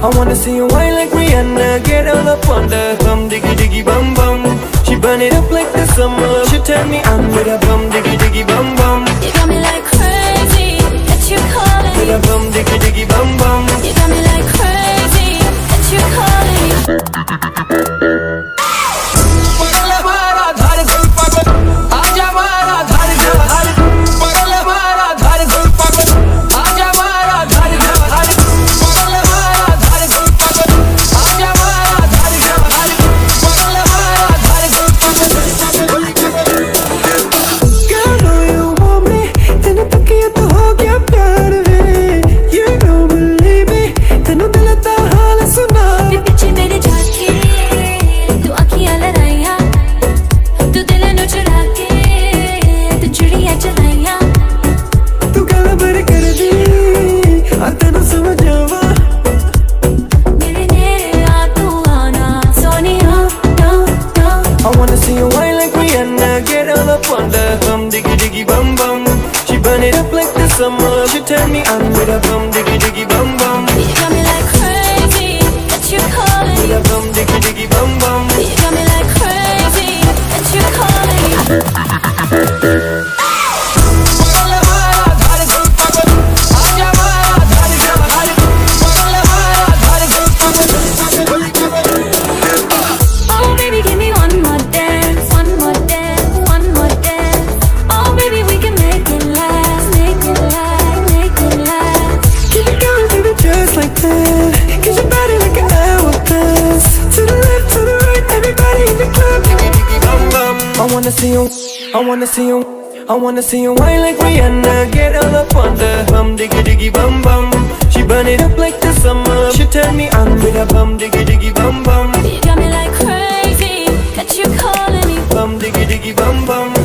I wanna see you wine like Rihanna. Get all up on the Diggy diggy bum bum. She burn it up like the summer. She tell me I'm with a bum Diggy diggy bum bum. You got me like crazy right up from the wanna see you, I wanna see you I wanna see you wine like Rihanna. Get all up on the bum diggy diggy bum bum. She burn it up like the summer. She turn me on with a bum diggy diggy bum bum. You got me like crazy Got you calling me. Bum diggy diggy bum bum.